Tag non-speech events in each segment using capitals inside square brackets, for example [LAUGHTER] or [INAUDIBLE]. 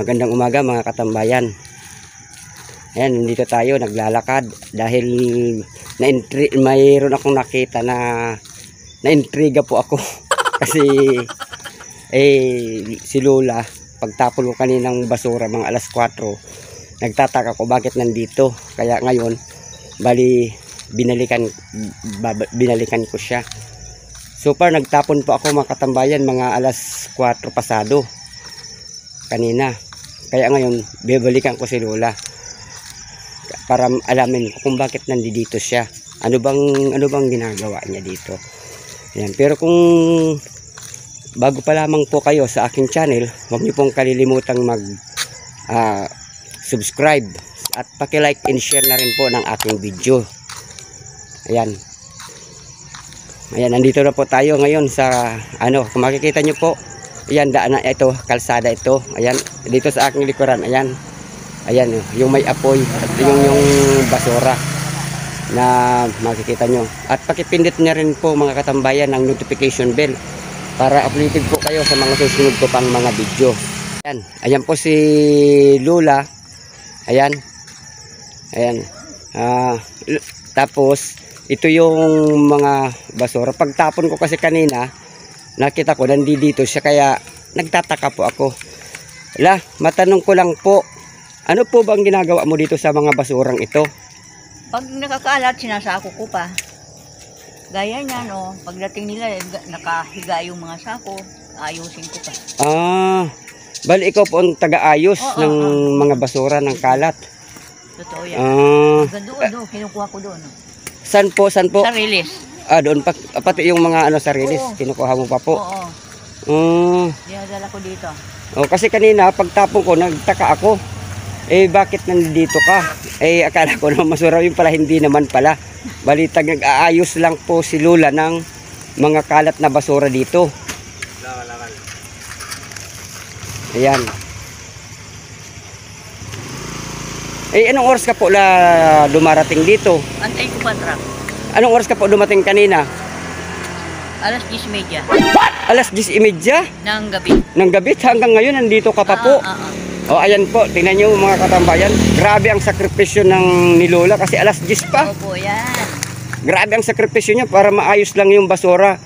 Magandang umaga mga katambayan. Ayan, nandito tayo naglalakad dahil na mayroon akong nakita na naintriga po ako. [LAUGHS] Kasi eh si Lola pagtapon ko kaninang basura mga alas 4 nagtataka ko bakit nandito kaya ngayon bali binalikan binalikan ko siya so far nagtapon po ako mga katambayan mga alas 4 pasado kanina kaya ngayon bibalikan ko si Lola para alamin kung bakit nandito siya. Ano bang ano bang ginagawa niya dito? Yan pero kung bago pa lamang po kayo sa aking channel huwag niyo pong kalilimutang mag ah, subscribe at paki-like and share na rin po ng aking video. Ayan. Ayan nandito na po tayo ngayon sa ano kung makikita niyo po ayan daan na ito kalsada ito. Ayan dito sa aking likuran ayan. Ayan oh, yung may apoy at yung yung basura na makikita nyo. At pakipindot niya rin po mga katambayan ng notification bell para updated po kayo sa mga susunod ko pang mga video. Ayan, ayan po si Lula. Ayan ayan. L- tapos ito yung mga basura. Pagtapon ko kasi kanina nakita ko nandito siya kaya nagtataka po ako la matanong ko lang po ano po bang ginagawa mo dito sa mga basurang ito Pag nakakalat, sinasako ko pa. Gaya niya, no, pagdating nila, ga- nakahiga yung mga sako, ayusin ko pa. Ah, bali ikaw po ang taga-ayos Oo, ng oo. mga basura ng kalat. Totoo yan. Ah, doon, doon, kinukuha ko doon. No. saan po, saan po? Sa release. Ah, doon pa, pati yung mga ano sa release, Oo. kinukuha mo pa po. Oo, Ah, dinadala ko dito. oh, kasi kanina pagtapon ko, nagtaka ako. Eh, bakit nandito ka? Eh, akala ko naman masura yung pala, hindi naman pala. Balitag nag-aayos lang po si Lula ng mga kalat na basura dito. Ayan. Eh, anong oras ka po la dumarating dito? Antay ko pa truck. Anong oras ka po dumating kanina? Alas 10.30 Alas 10.30 ng gabi. ng gabi hanggang ngayon nandito ka pa po. Ah, ah, ah. O ayan po, tingnan nyo mga katambayan. Grabe ang sakripisyo ng ni Lola kasi alas 10 pa. Opo, yan. Grabe ang sakripisyo niya para maayos lang yung basura.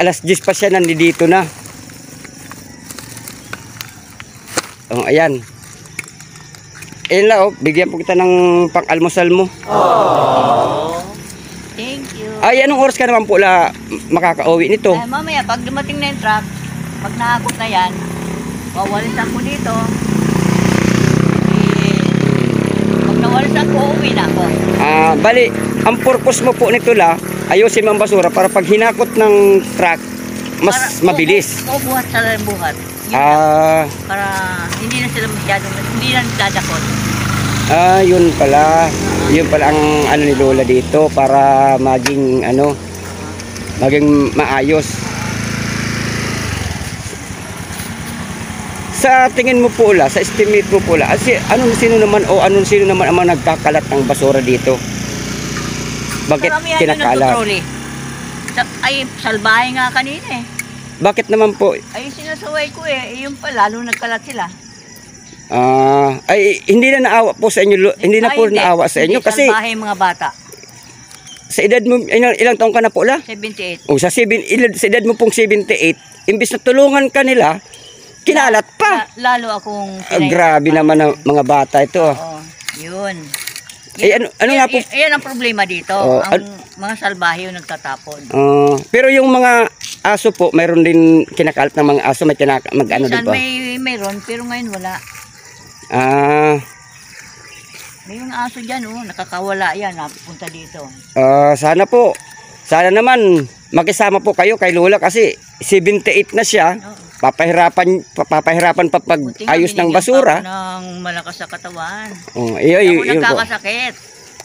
Alas 10 pa siya nandito na. O ayan. Ayan lang oh, bigyan po kita ng pang-almusal mo. Thank you. Ay, anong oras ka naman po la makakauwi nito? Eh, mamaya, pag dumating na yung truck, pag nakakot na yan, wawalis ako dito. Eh, pag nawalis ako, uwi na ako. Ah, bali, ang purpose mo po nito la, ayusin mo ang basura para pag hinakot ng truck, mas Para- mabilis. Oo, buhat sa buhat. Ah, para hindi na sila masyadong, hindi na dadakot. ah, yun pala. Yun pala ang ano ni Lola dito para maging ano, maging maayos. Sa tingin mo po la, sa estimate mo po la, asi, anong sino naman o anong sino naman ang mga nagkakalat ng basura dito? Bakit kinakalat? Sa, ay, salbahe nga kanina eh. Bakit naman po Ay, sinasaway ko eh. yung pa, lalo nagkalat sila. Ah, ay hindi na naawa po sa inyo, hindi na Ay, po naawa sa inyo Hindi kasi salbahe yung mga bata. sa edad mo ilang, ilang taong ka na po la? 78. O sa, seven, ilan- sa edad mo pong 78, imbis na tulungan ka nila, kinalat pa. La- lalo akong Ah, grabe naman ang mga bata ito. ah. Oo, yun. Eh, ano- ano nga po- y- yan ang problema dito. Oh, ang mga salbahe yung nagtatapon. Ah, pero yung mga aso po, mayroon din kinakalat ng mga aso, may kinaka, mag ano din Minsan po. may mayroon, pero ngayon wala. Ah, May mga aso dyan, oh, nakakawala yan, napunta dito. ah, sana po, sana naman makisama po kayo kay Lola kasi 78 na siya. Oo. Papahirapan, papahirapan pa pag Buti nga, ayos ng binigyan basura. ako ng malakas sa katawan. Oh, iyo, Ako iyo, iyo po. nagkakasakit.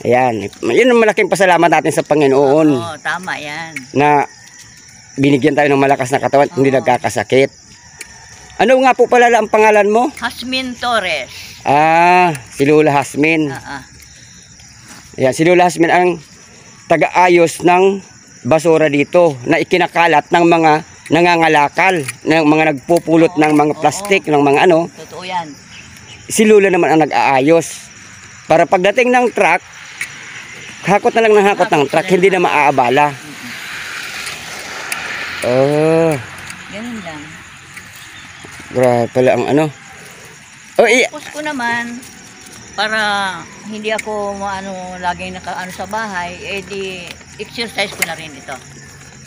Ayan. Yun ang malaking pasalamat natin sa Panginoon Oo, tama yan. na binigyan tayo ng malakas na katawan, hindi Oo. nagkakasakit. Ano nga po pala ang pangalan mo? Hasmin Torres. Ah, si Lola Hasmin. Ah, ah. Ayan, si Lola Hasmin ang taga-ayos ng basura dito na ikinakalat ng mga nangangalakal, ng mga nagpupulot ng mga plastik, ng mga ano, Totoo yan. si Lula naman ang nag-aayos. Para pagdating ng truck, hakot na lang ng hakot ng truck, hindi na maaabala. Oh, Ganun lang. grabe pala ang ano. Oh, i- Tapos ko naman, para hindi ako maano laging nakaano sa bahay, eh di exercise ko na rin ito.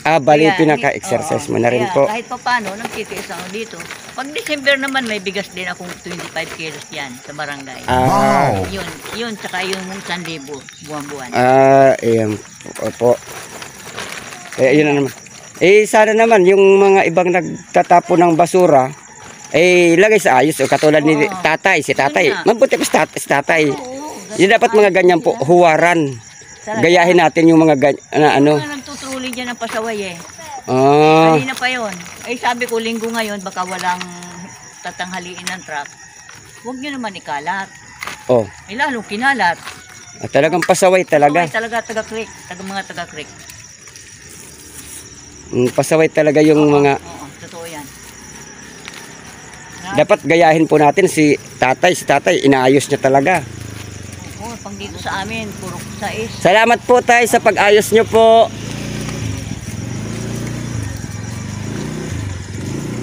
ah, bali Kaya, pinaka-exercise oo, mo na rin kaya po. Kahit pa paano, nagtitiis ako dito. Pag December naman, may bigas din akong 25 kilos yan sa barangay. Ah, Yun, yun, tsaka yung 1,000 buwan-buwan. ah, ayan po. Eh, yun na naman. Eh, sana naman yung mga ibang nagtatapo ng basura, eh, ilagay sa ayos. O, katulad ni tatay, si tatay. Yun. Mabuti pa si tat- si tatay. Oo, Yung dapat mga ganyan po, huwaran. Gayahin natin yung mga ganyan, na ano. Nagtutuloy dyan ng pasaway eh. Ah, Kanina pa yon. Eh sabi ko, linggo ngayon, baka walang tatanghaliin ng truck. Huwag nyo naman ikalat. oh, Eh lalong kinalat. ah, talagang pasaway talaga. Okay, talaga taga-creek. Taga mga taga-creek. Mm, pasaway talaga yung mga Oo, totoo yan. dapat gayahin po natin si tatay, si tatay inaayos niya talaga. Oo, pang dito sa amin, puro sais. Salamat po tayo sa pag-ayos niyo po.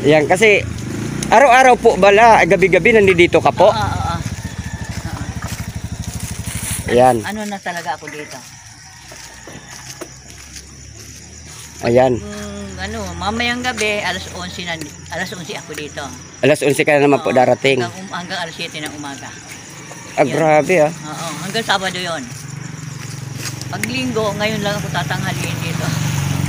Yan kasi araw-araw po bala, gabi-gabi nandito ka po. Oo, oo, oo. Ayan, Ano na talaga ako dito? Ayan. Mm, ano, mamayang gabi, alas 11 na, alas 11 ako dito. Alas 11 ka na naman po Oo, darating. Hanggang, um- hanggang alas 7 ng umaga. Ah, grabe ah. Oo, hanggang Sabado yon. Pag linggo, ngayon lang ako tatanghaliin dito.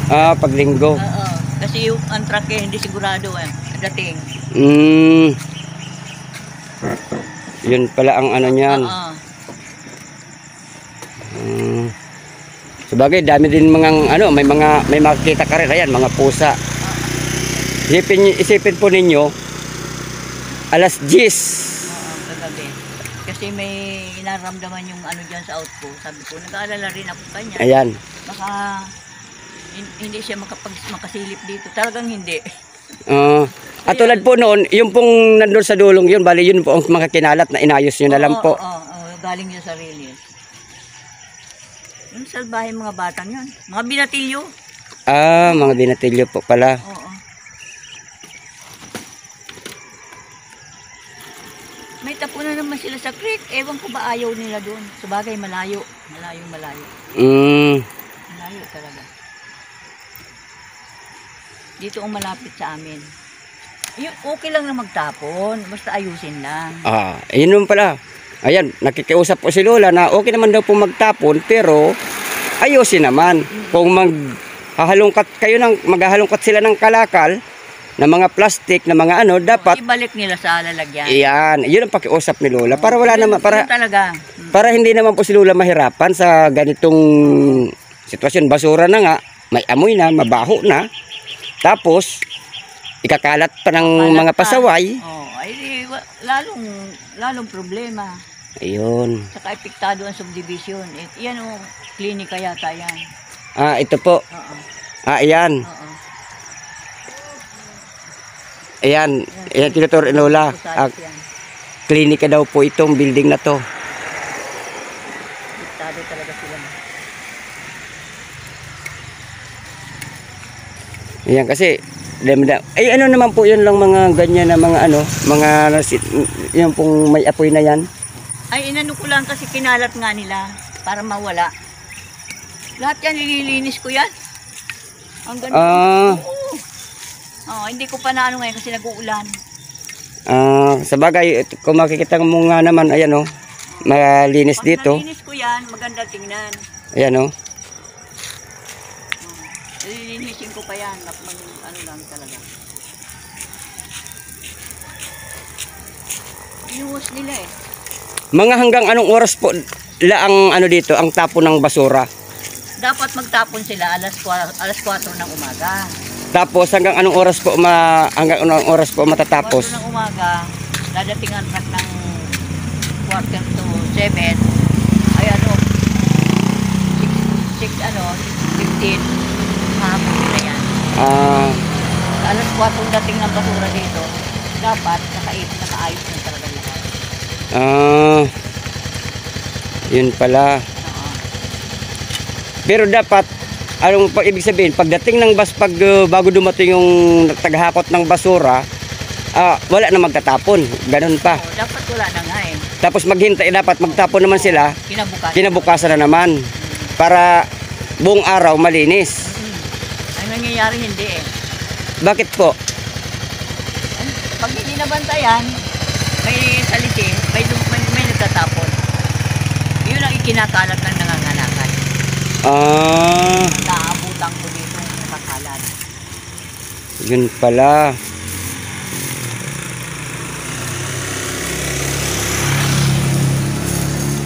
Ah, pag linggo. Oo, kasi yung ang truck eh, hindi sigurado eh, dating. Mm. Yun pala ang ano niyan. Oo, Mm. Sabagay, dami din mga ano, may mga may makikita ka rin ayan, mga pusa. Isipin isipin po ninyo alas 10. oo, kagabi. Kasi may inaramdaman yung ano dyan sa outpost. Sabi ko, nag-aalala rin ako kanya. Ayan. Baka hin- hindi siya makapag makasilip dito. Talagang hindi. Ah, at tulad po noon, yung pong nandun sa dulong yun, bali yun po ang mga kinalat na inayos nyo na lang Oo, po. Oo, oo, galing yun sa release. Yung salbahe mga batang yun. Mga binatilyo. Ah, mga binatilyo po pala. Oo. May tapunan naman sila sa creek. Ewan ko ba ayaw nila doon. Sa bagay, malayo. Malayo, malayo. Mm, Malayo talaga. Dito ang malapit sa amin. Yung okay lang na magtapon. Basta ayusin lang. ah, yun naman pala. Ayan, nakikiusap po si Lola na okay naman daw po magtapon, pero ayusin naman. Kung mag hahalungkat kayo ng maghahalungkat sila ng kalakal na mga plastic na mga ano, dapat Ibalik nila sa lalagyan. Iyan, yun ang pakiusap ni Lola. Para wala naman, para talaga. Para hindi naman po si Lola mahirapan sa ganitong sitwasyon. Basura na nga, may amoy na, mabaho na. Tapos, ikakalat pa ng Kalat mga pa. pasaway. Oh, ay lalong lalong problema. Ayun. Saka epektado ang subdivision. Eh, yan o, klinika yata yan. Ah, ito po. Oo. Ah, ayan. Oo. Ayan. Ayan, tinuturo ni Lola. Ah, Society yan. klinika daw po itong building na to. Epektado talaga sila. Ayan, kasi damda. Ay, ano naman po yun lang mga ganyan na mga ano, mga nasi- yung pong may apoy na yan. Ay, inano ko lang kasi kinalat nga nila para mawala. Lahat yan, nililinis ko yan. Ang ganun. Ah, Oo. Oo, hindi ko pa naano ngayon kasi nag-uulan. Ah, sa bagay, kung makikita mo nga naman, ayan oh, malinis Pag dito. nalinis ko yan, maganda tingnan. Ayan oh. Lilinisin ko pa yan. Mag- ano lang talaga. Inuwas nila eh. Mga hanggang anong oras po la ang ano dito, ang tapo ng basura. Dapat magtapon sila alas 4, alas 4 ng umaga. Tapos hanggang anong oras po ma hanggang anong oras po 4 matatapos? ng umaga, dadating ang truck ng quarter to 7. Ay ano, 6, 6 ano, 15, hapon nila yan. Ah, Hapon nila yan. 6 to 7 yan. 6 to 7 yan. 6 to 7 yan. alas 4 dating ng basura dito, dapat nakaip, na. Ah, yun pala. Pero dapat, anong pag ibig sabihin, pagdating ng bas, pag uh, bago dumating yung taghakot ng basura, ah, wala na magtatapon. Ganun pa. Oo, dapat wala na nga eh. Tapos maghintay, dapat magtapon naman sila, Kinabukasan. kinabukasan na naman. Para buong araw malinis. Hmm. Ang nangyayari hindi eh. Bakit po? Pag hindi nabantayan, may salisi, may, dum- may, may nagtatapon. Ikinakalat ng nangangalakan. Ah, Naaabutan ko dito ang nakakalat. yun pala.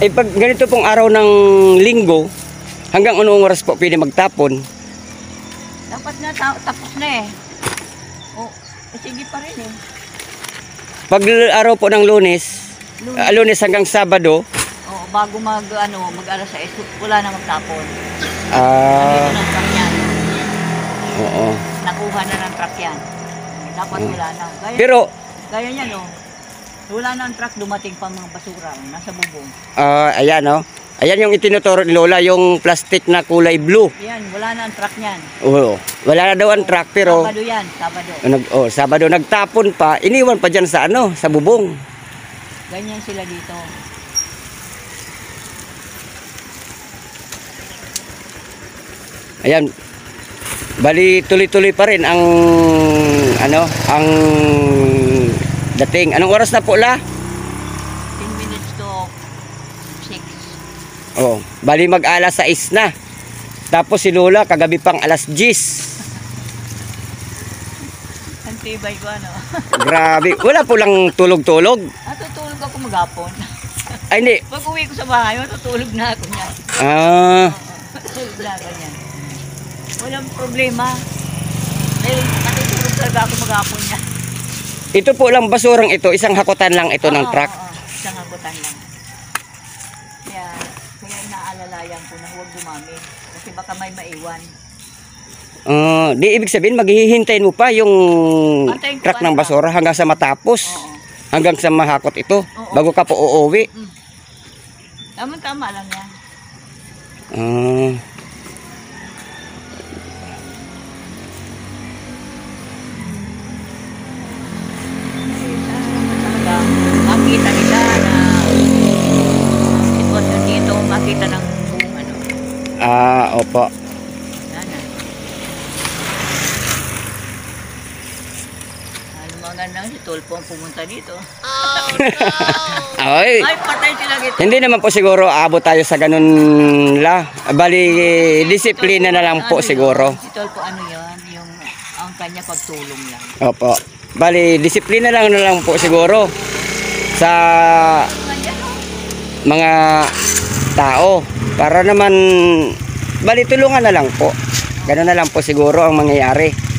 Eh pag ganito pong araw ng linggo, hanggang anong oras po pwede magtapon? Dapat na ta- tapos na eh. O, eh, sige pa rin eh. Pag araw po ng lunes, Lunes. ah, lunes hanggang sabado, bago mag, ano, mag alas 6, wala na magtapon. ah, Nandito na ang truck yan. oo. Nakuha na ng truck yan. Dapat wala na. Gaya, Pero, gaya niya no. Wala na ang truck, dumating pa mga basura. oh, Nasa bubong. ah, ayan oh. Ayan yung itinuturo ni Lola, yung plastic na kulay blue. Yan, wala na ang truck niyan. Oo. Wala na daw ang truck pero Sabado yan, Sabado. nag, oh, Sabado nagtapon pa, iniwan pa dyan sa ano, sa bubong. Ganyan sila dito. Ayan. Bali tuloy-tuloy pa rin ang ano, ang dating. Anong oras na po la? 10 minutes to 6. Oh, bali mag-alas 6 na. Tapos si Lola kagabi pang alas 10. [LAUGHS] Ang tibay ko ano. [LAUGHS] Grabe. Wala po lang tulog-tulog. Natutulog ako maghapon. Ay hindi. Pag uwi ko sa bahay, matutulog na ako niyan. Ah, [LAUGHS] Matutulog na ako niyan. Walang problema. Dahil natutulog talaga ako maghapon niyan. ito po lang basurang ito, isang hakutan lang ito ng truck. oo, oo. Isang agutan lang. Kaya, kaya naalalayan ko na huwag dumami. Kasi baka may maiwan. Ah, di ibig sabihin maghihintayin mo pa yung Antayin ko truck pa ng basura hanggang sa matapos. Oo. Hanggang sa mahakot ito. Oo. Bago ka po uuwi. Tama-tama lang yan. Ah. Talaga, makita nila na sitwasyon dito, makita ng buong ano. Ah, opo. Sana. Ano maganda si Tulpo ang pumunta dito. [LAUGHS] Ay, Ay, patay sila dito. hindi naman po siguro aabot tayo sa ganun la. Bali, disiplina na lang po Ano siguro. yun? Si Tulpo ano yan? Yung ang kanya pagtulong lang. Opo. Bali, disiplina lang na lang po siguro sa no? mga tao para naman bali tulungan na lang po. Ganun na lang po siguro ang mangyayari.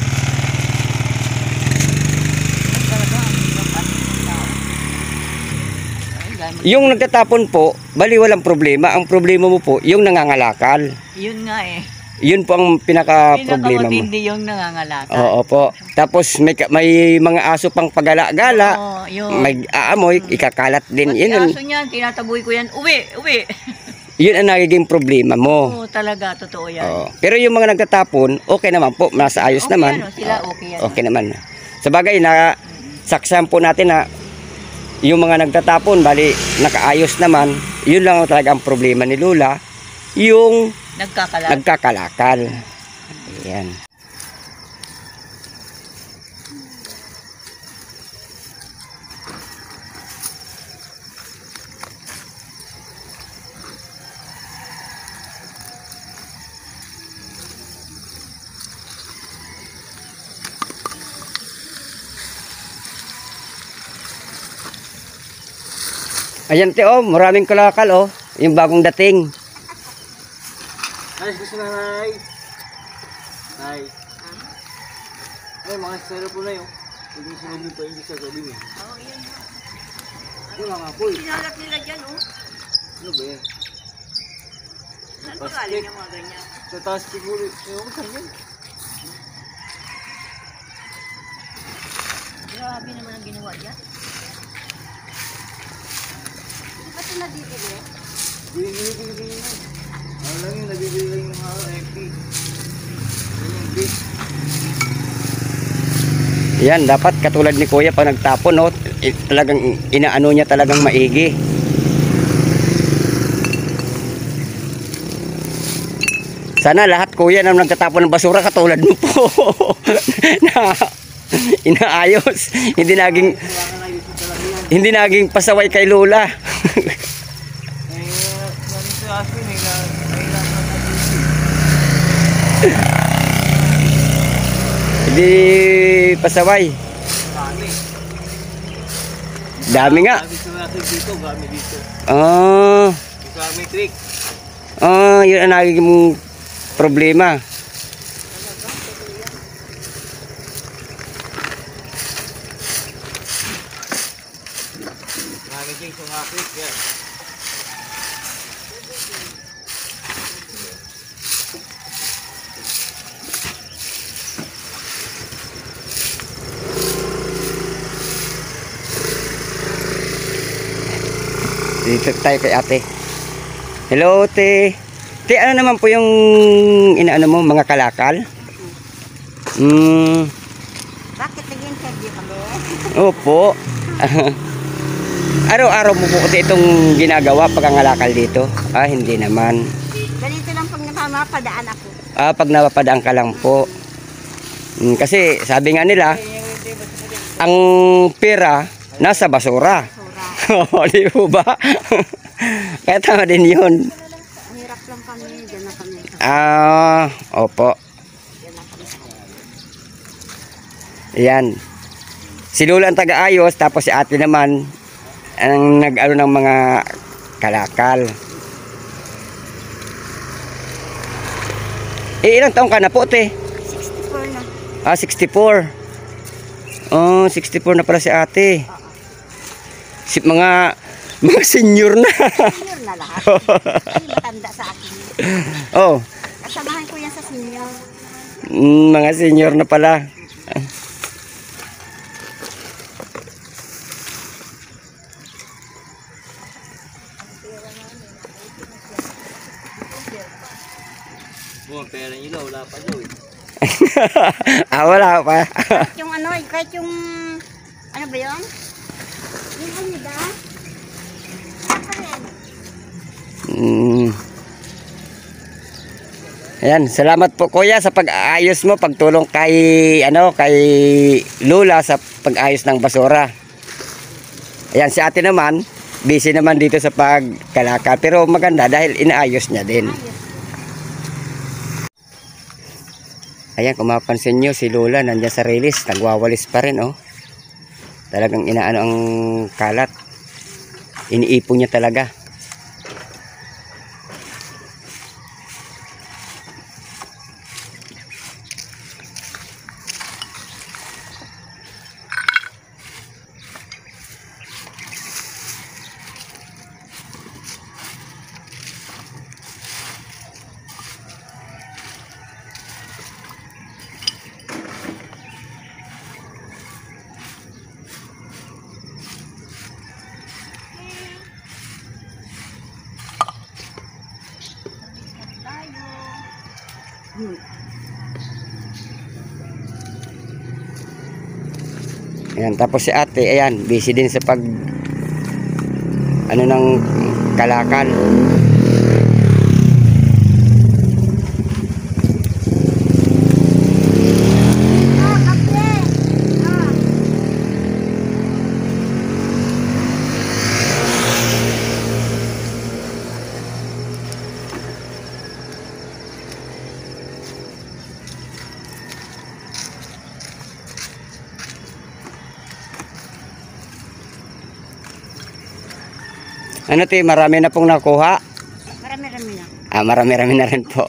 Yung nagtatapon po, bali walang problema. Ang problema mo po, yung nangangalakal. Yun nga eh. Yun po ang pinaka-problema mo. Pinakamatindi yung nangangalata. Oo po. Tapos may, may mga aso pang pagala-gala. Oo, yung... May aamoy, ikakalat din. Pati Yun, aso niyan, tinataboy ko yan. Uwi, uwi. [LAUGHS] yun ang nagiging problema mo. Oo, talaga, totoo yan. Oo. Pero yung mga nagtatapon, okay naman po. Nasa ayos Okay naman. yan, sila okay yan. Okay naman. Sa bagay, na, saksahan po natin na yung mga nagtatapon, bali, nakaayos naman. Yun lang talaga ang problema ni Lula. Yung Nagkakalat. nagkakalakal. Ayan. Ayan te oh, maraming kalakal oh. Yung bagong dating. Ay, gusto na nay. Nay. Ay, mga sero po na yun. Hindi sila dito, hindi sa gabi niya. Oo, yan. Ito mga po eh. Sinalat nila dyan, oh. Ano ba yan? Saan pa galing yung mga ganyan? Sa taas siguro. Ewan ko saan yan. Grabe naman ang ginawa dyan. Ito nabibili? Binibili yung ganyan. Ano lang yung nabibili lang yung mga MP. Yun yung big. Yan, dapat katulad ni Kuya pag nagtapon, no, talagang inaano niya talagang maigi. Sana lahat kuya na nagtatapon ng basura katulad mo po [LAUGHS] na inaayos. Hindi naging na yun hindi naging pasaway kay Lola. Eh, hindi pasaway. Dami. Dami nga. Dami dito, dami dito. Ah, kami trick. ah, yun ang naging problema. Mga trick. Yan. Dito tayo kay ate. Hello, te. Te, ano naman po yung inaano mo, mga kalakal? Hmm, Bakit nag-interview kami? opo. [LAUGHS] Araw-araw mo po itong ginagawa pagkangalakal dito? Ah, hindi naman. Ganito lang pag napamapadaan ako. Ah, pag napapadaan ka lang po. Hmm, kasi sabi nga nila, ang pera nasa basura. [LAUGHS] Sura. Oo, di po ba? [LAUGHS] Kaya tama din yun. Hirap lang kami. Diyan na kami. Ah, opo. Yan. Si Lula ang taga-ayos, tapos si ate naman ang nag-ano ng mga kalakal. Eh, ilang taong ka na po, te? 64 na. Ah, 64. Oh, 64 na pala si ate. Si mga [LAUGHS] mga senior na. Senior na lahat. Ay, matanda sa akin. oh, Kasamahan ko yan sa senior. mm, mga senior na pala. Oh, pera nyo daw, wala pa daw eh. [LAUGHS] ah, wala pa. Kahit yung ano, kahit yung... Ano ba yun? Yung alida. Saka rin. Mm. Ayan, salamat po kuya sa pag-ayos mo, pagtulong kay ano, kay Lula sa pag-ayos ng basura. Ayan, si ate naman, busy naman dito sa pagkalakal, pero maganda dahil inaayos niya din. Ayos. Ayan, kung mapapansin nyo, si Lola nandiyan sa release, nagwawalis pa rin, oh. Talagang inaano ang kalat. Iniipon niya talaga. Ayan, tapos si ate, ayan, busy din sa pag ano ng kalakal. Ano te, marami na pong nakuha. Marami-rami na. Ah, marami-rami na rin po.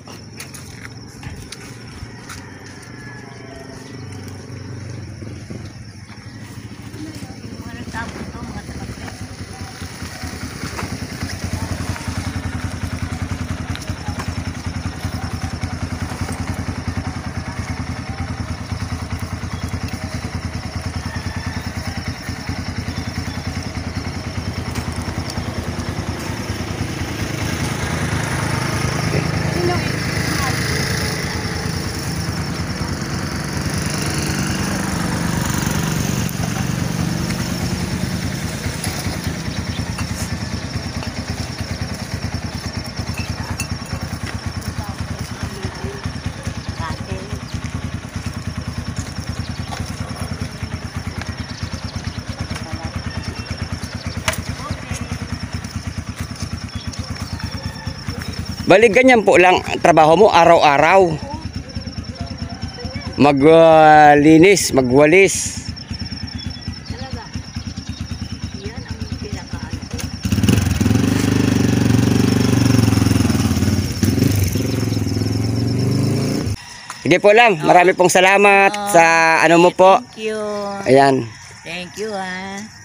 Balik ganyan po lang ang trabaho mo araw-araw. Maglinis, magwalis. Pinakaano ko. Sige po lang, marami pong salamat sa ano mo po. Thank you. Ayan. Thank you ah.